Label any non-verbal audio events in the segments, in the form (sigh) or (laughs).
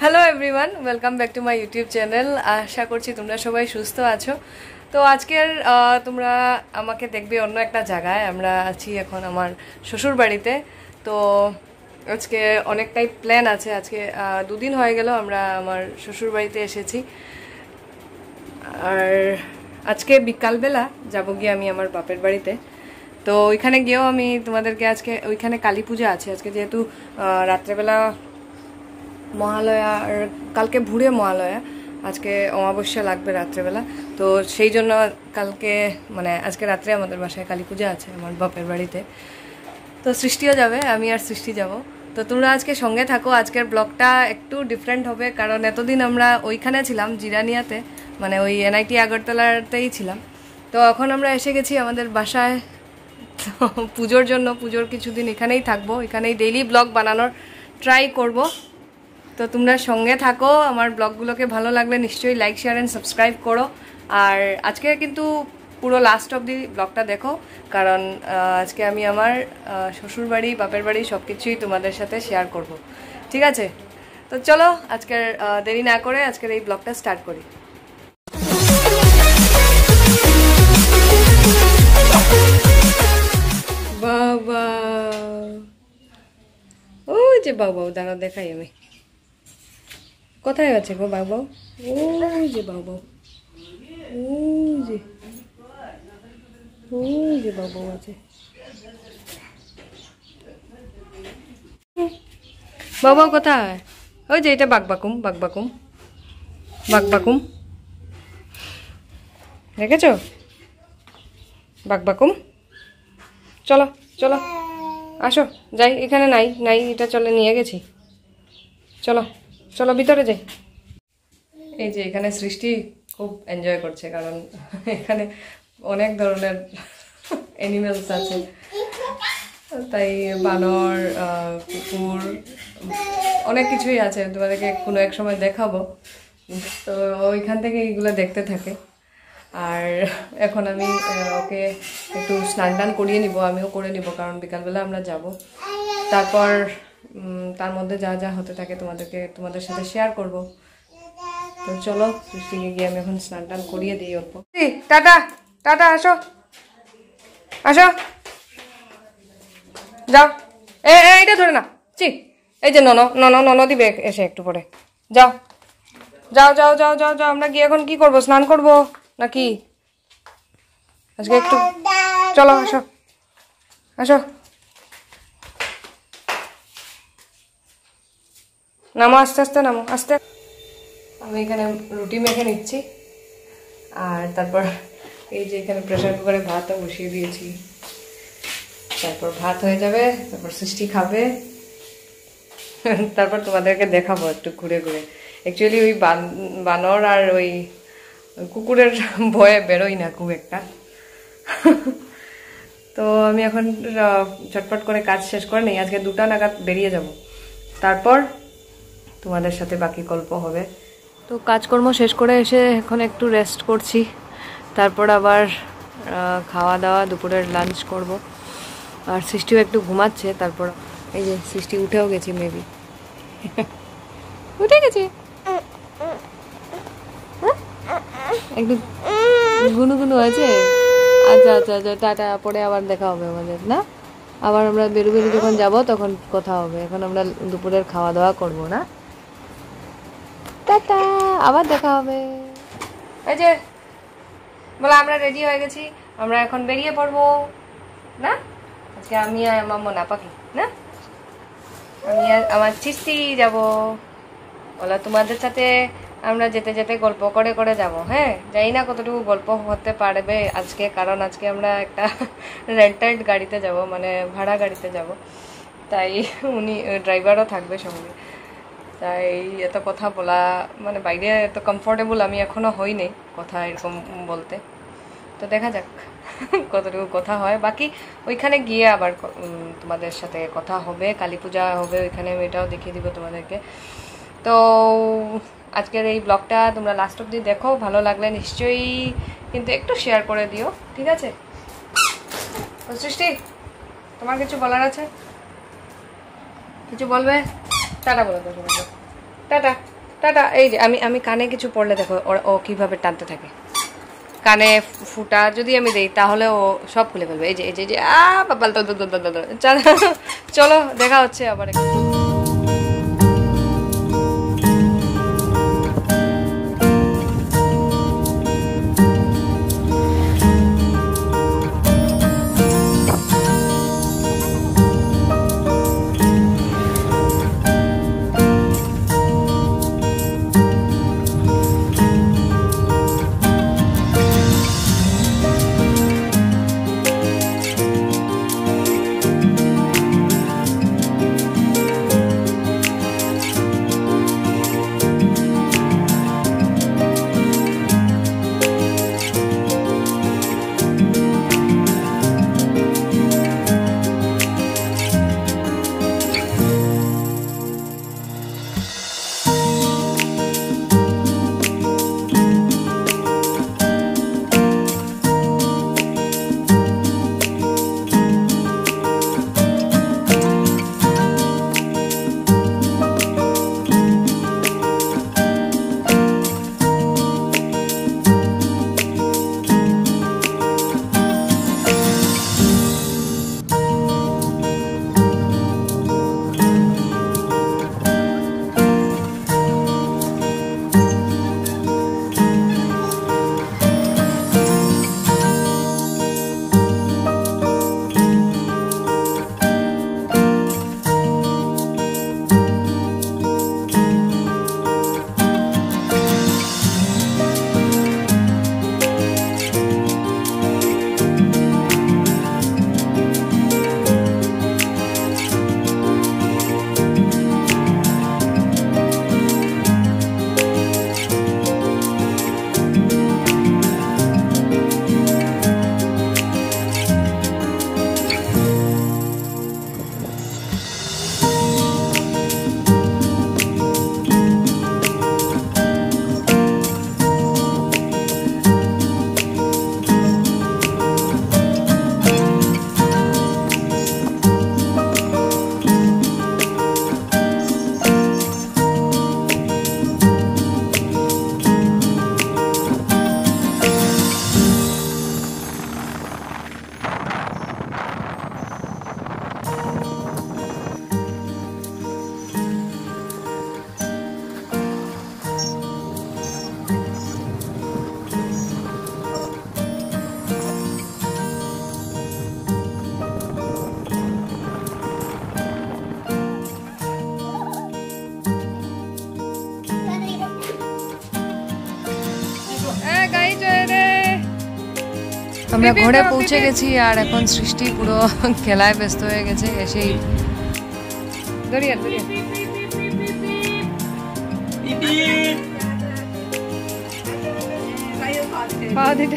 Hello everyone welcome back to my YouTube channel আশা করছি তোমরা সবাই সুস্থ আছো। তো আজকের তোমরা আমাকে দেখবে অন্য একটা জায়গায়। আমরা আছি এখন আমার শ্বশুর বাড়িতে তো আজকে অনেকটাই প্ল্যান আছে। আজকে দুদিন হয়ে গেল আমরা আমার শ্বশুর বাড়িতে এসেছি। আর আজকে বিকালবেলা যাব গিয়ে আমি আমার বাপের বাড়িতে। তো ওইখানে গিয়েও আমি তোমাদেরকে আজকে, ওইখানে কালী পূজা আছে। আজকে যেহেতু রাত্রেবেলা মহালয়া কালকে ভুড়ে মহালয়া, আজকে অমাবস্যা লাগবে রাত্রেবেলা। তো সেই জন্য কালকে মানে আজকে রাত্রে আমাদের বাসায় কালী পূজা আছে আমার বাপের বাড়িতে। তো সৃষ্টিও যাবে, আমি আর সৃষ্টি যাব। তো তোমরা আজকে সঙ্গে থাকো, আজকের ব্লগটা একটু ডিফারেন্ট হবে, কারণ এতদিন আমরা ওইখানে ছিলাম, জিরানিয়াতে মানে ওই এনআইটি আগরতলাতেই ছিলাম। তো এখন আমরা এসে গেছি আমাদের বাসায় পুজোর জন্য পুজোর কিছুদিন এখানেই থাকব। এখানেই ডেইলি ব্লগ বানানোর ট্রাই করব। তো তোমরা সঙ্গে থাকো, আমার ব্লগগুলোকে ভালো লাগলে নিশ্চয়ই লাইক শেয়ার অ্যান্ড সাবস্ক্রাইব করো। আর আজকে কিন্তু পুরো লাস্ট অব দি ব্লগটা দেখো, কারণ আজকে আমি আমার শ্বশুরবাড়ি, বাপের বাড়ি সব কিছুই তোমাদের সাথে শেয়ার করব। ঠিক আছে? তো চলো আজকের দেরি না করে আজকের এই ব্লগটা স্টার্ট করি। যে বাবু দাঁড়া দেখাই আমি। কোথায় আছে গো বাবু ওই যে বাবু ওই যে ওই যে বাবু আছে। বাবা কোথায়? ওই যে এটা বাকবাকুম বাকবাকুম বাকবাকুম দেখেছ? বাকবাকুম চলো চলো। আসো, যাই, এখানে নাই নাই, এটা চলে নিয়ে গেছি। চলো চলো ভিতরে যাই। এই যে এখানে সৃষ্টি খুব এনজয় করছে, কারণ এখানে অনেক ধরনের অ্যানিমেলস আছে। তাই বানর কুকুর, অনেক কিছুই আছে। তোমাদেরকে কোনো এক সময় দেখাবো। তো ওইখান থেকে এইগুলো দেখতে থাকে। আর এখন আমি ওকে একটু স্নান টান করিয়ে নিব আমিও করে নিব কারণ বিকালবেলা আমরা যাব। তারপর তার মধ্যে যা যা হতে থাকে তোমাদেরকে তোমাদের সাথে শেয়ার করব। তো চলো সৃষ্টিকে গিয়ে আমি এখন স্নান টান করিয়ে দিই অল্প। টাটা টাটা আসো। আসো। যাও। এ, এইটা ধরে না চি এই যে নন নন নন দিবে এসে একটু পরে। যাও। যাও যাও যাও যাও যাও আমরা গিয়ে এখন কি করব? স্নান করব। নাকি? আজকে একটু চলো, আসো। আসো। নামো, আস্তে আস্তে নামো, আস্তে। আমি এখানে রুটি মেখে নিচ্ছি। আর তারপর এই যে এখানে প্রেশার কুকারে ভাতও বসিয়ে দিয়েছি। তারপর ভাত হয়ে যাবে, তারপর সৃষ্টি খাবে। তারপর তোমাদেরকে দেখাবো একটু ঘুরে ঘুরে। অ্যাকচুয়ালি ওই বান- বানর আর ওই কুকুরের (laughs) ভয়ে বেরোই না খুব একটা। (laughs) তো আমি এখন আহ, ঝটপট করে কাজ শেষ করে নেই আজকে দুটা নাগাদ বেরিয়ে যাব। তারপর তোমাদের সাথে বাকি গল্প হবে। তো কাজকর্ম শেষ করে এসে এখন একটু রেস্ট করছি। তারপর আবার খাওয়া দাওয়া দুপুরের লাঞ্চ করব। আর সৃষ্টিও একটু ঘুমাচ্ছে তারপর এই যে সৃষ্টি উঠেও গেছি মেবি (laughs) উঠে গেছে হ্যাঁ? একটু গুনু আছে আচ্ছা আচ্ছা আচ্ছা টাটা, পরে আবার দেখা হবে আমাদের, না? আবার আমরা বেরু বেরু যখন যাব, তখন কথা হবে। এখন আমরা দুপুরের খাওয়া দাওয়া করব, না? টাটা, আবার দেখা হবে। এই যে, বলে, আমরা রেডি হয়ে গেছি। আমরা এখন বেরিয়ে পড়ব, না? আজকে আমি আর আমার মোনা পাখি, না? আমি আর আমার চিস্তি যাব। বলো, তোমাদের সাথে আমরা যেতে যেতে গল্প করে করে যাব হ্যাঁ? জানি না কতটুকু গল্প হতে পারবে আজকে, কারণ আজকে আমরা একটা (laughs) রেন্টেড গাড়িতে যাব মানে ভাড়া গাড়িতে যাব। তাই উনি ড্রাইভারও থাকবে সঙ্গে। তাই এত কথা বলা মানে বাইরে এত কমফোর্টেবল আমি এখনও হইনি কথা এরকম বলতে। তো দেখা যাক (laughs) কতটুকু কথা হয়। বাকি ওইখানে গিয়ে আবার তোমাদের সাথে কথা হবে, কালী পূজা হবে, ওইখানে এটাও দেখিয়ে দিব তোমাদেরকে। তো আজকের এই ব্লগটা তোমরা লাস্ট অব্দি দেখো, ভালো লাগলে নিশ্চয়ই কিন্তু একটু শেয়ার করে দিও, ঠিক আছে? সৃষ্টি, তোমার কিছু বলার আছে? কিছু বলবে? টাটা বলে সবাইকে। টাটা টাটা, এই যে আমি আমি কানে কিছু পড়লে দেখো ও কীভাবে টানতে থাকে। কানে ফুটা যদি আমি দেই, তাহলে ও সব খুলে ফেলবে। এই যে এই যে আ তো চলো দেখা হচ্ছে আবার একটু। আমরা ঘরে পৌঁছে গেছি আর এখন সৃষ্টি পুরো (laughs) খেলায় ব্যস্ত হয়ে গেছে এসেই। দরিয়া দরিয়া পাওয়া দিতে।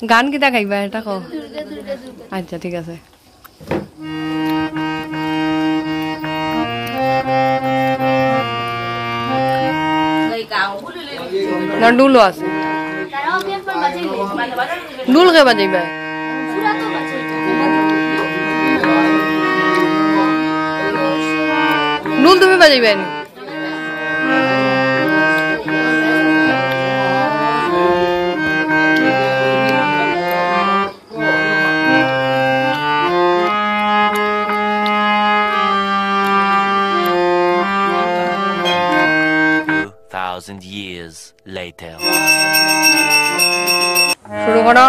গান কিতা গাইবা এটা কো আচ্ছা ঠিক আছে। না, ডুলো আছে। ডুল কে বাজাইবা? ডুল তুমি বাজাইবা নি வாங்கடா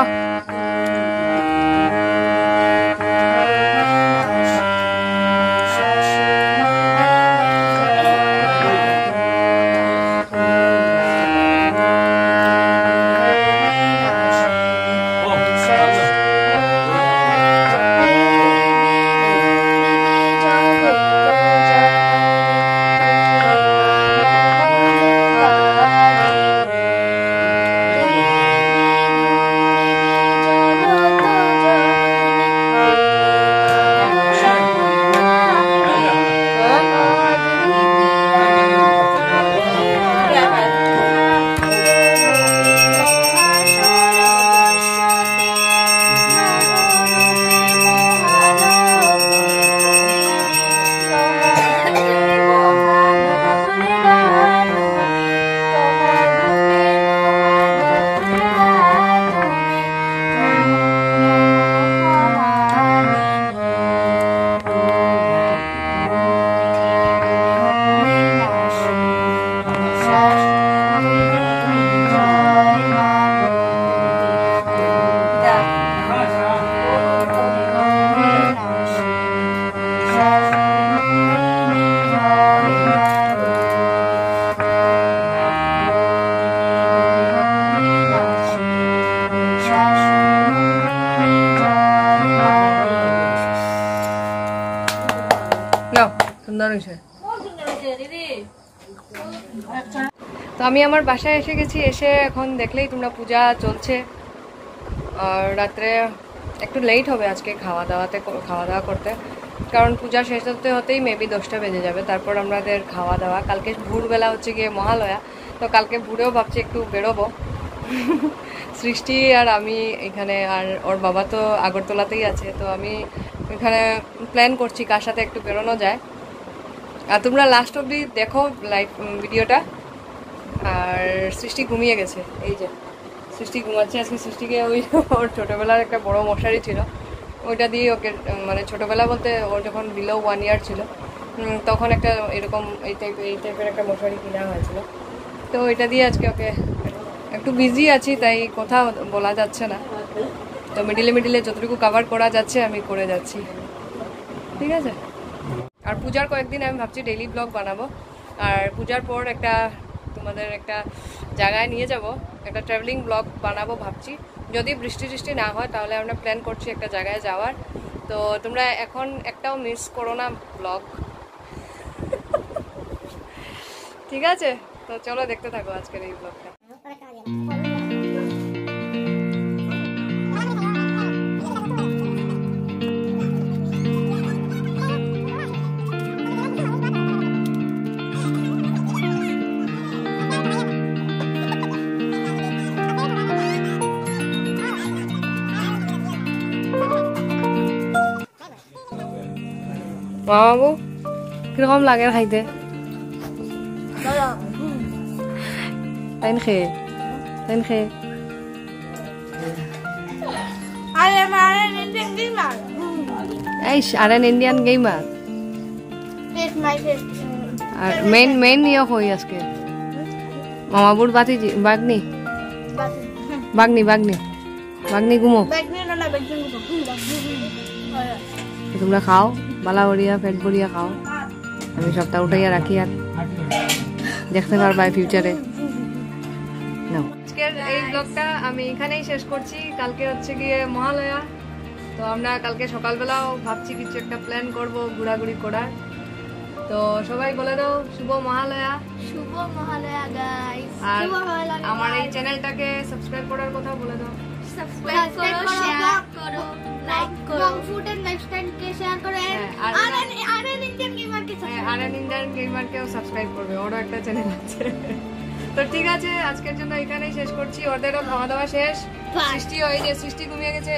সুন্দর হয়েছে। তো আমি আমার বাসায় এসে গেছি এসে এখন দেখলেই তোমরা পূজা চলছে। আর রাত্রে একটু লেট হবে আজকে খাওয়া দাওয়াতে খাওয়া দাওয়া করতে। কারণ পূজা শেষ হতে হতেই মেবি দশটা বেজে যাবে। তারপর আমাদের খাওয়া দাওয়া কালকে ভোরবেলা হচ্ছে গিয়ে মহালয়া তো কালকে ভোরেও ভাবছি একটু বেরোবো। সৃষ্টি আর আমি এখানে আর ওর বাবা তো আগরতলাতেই আছে তো আমি এখানে প্ল্যান করছি কার সাথে একটু বেরোনো যায়। আর তোমরা লাস্ট অবধি দেখো লাইভ ভিডিওটা আর সৃষ্টি ঘুমিয়ে গেছে, এই যে। সৃষ্টি ঘুমাচ্ছে, আজকে সৃষ্টিকে ওই ওর ছোটোবেলার একটা বড় মশারি ছিল। ওইটা দিয়ে ওকে মানে ছোটোবেলা বলতে ওর যখন বিলো ওয়ান ইয়ার ছিল তখন একটা এরকম এই টাইপ এই টাইপের একটা মশারি কিনা হয়েছিল। তো ওইটা দিয়ে আজকে ওকে একটু বিজি আছি, তাই কথা বলা যাচ্ছে না। তো মিডিলে মিডিলে যতটুকু কভার করা যাচ্ছে, আমি করে যাচ্ছি। ঠিক আছে? আর পূজার কয়েকদিন আমি ভাবছি ডেইলি ব্লগ বানাবো। আর পূজার পর একটা তোমাদের একটা জায়গায় নিয়ে যাব। একটা ট্রাভেলিং ব্লগ বানাবো ভাবছি। যদি বৃষ্টি টিষ্টি না হয় তাহলে আমরা প্ল্যান করছি একটা জায়গায় যাওয়ার। তো তোমরা এখন একটাও মিস করো না ব্লগ (laughs) ঠিক আছে? তো চলো দেখতে থাকো আজকের এই ব্লগটা মামাবু কীরকম লাগে খাইতে? খেয়ে খেয়ে মামাবুর বাতি বাগনি? বাগনি বাগনি। বাগনি ঘুমো। তোমরা খাও। বালা ভরিয়া পেট ভরিয়া খাও। আমি সপ্তাহ উঠাইয়া রাখি আর দেখতে পারবা ফিউচারে আজকের এই ব্লগটা আমি এখানেই শেষ করছি। কালকে হচ্ছে গিয়ে মহালয়া। তো আমরা কালকে সকালবেলাও ভাবছি কিছু একটা প্ল্যান করব ঘোরাঘুরি করার। তো সবাই বলে দাও শুভ মহালয়া। শুভ মহালয়া গাইস আর আমার এই চ্যানেলটাকে সাবস্ক্রাইব করার কথা বলে দাও। সাবস্ক্রাইব করো শেয়ার করো। লাইক করো ফুড এন্ড লাইফস্টাইল কে শেয়ার করো আর- আর আর ইন্ডিয়ান গেমার কে হ্যাঁ, আর ইন্ডিয়ান গেমারকেও সাবস্ক্রাইব করবে ওরও একটা চ্যানেল আছে। তো ঠিক আছে আজকের জন্য এখানেই শেষ করছি ওদেরও খাওয়া দাওয়া শেষ. সৃষ্টি এই যে সৃষ্টি ঘুমিয়ে গেছে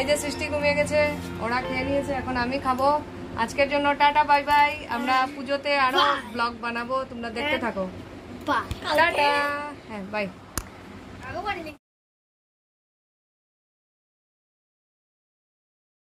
এই যে সৃষ্টি ঘুমিয়ে গেছে ওরা খেয়ে নিয়েছে এখন আমি খাব। আজকের জন্য টাটা বাই বাই। আমরা পুজোতে আরও ব্লগ বানাবো তোমরা দেখতে থাকো। টাটা। হ্যাঁ বাই।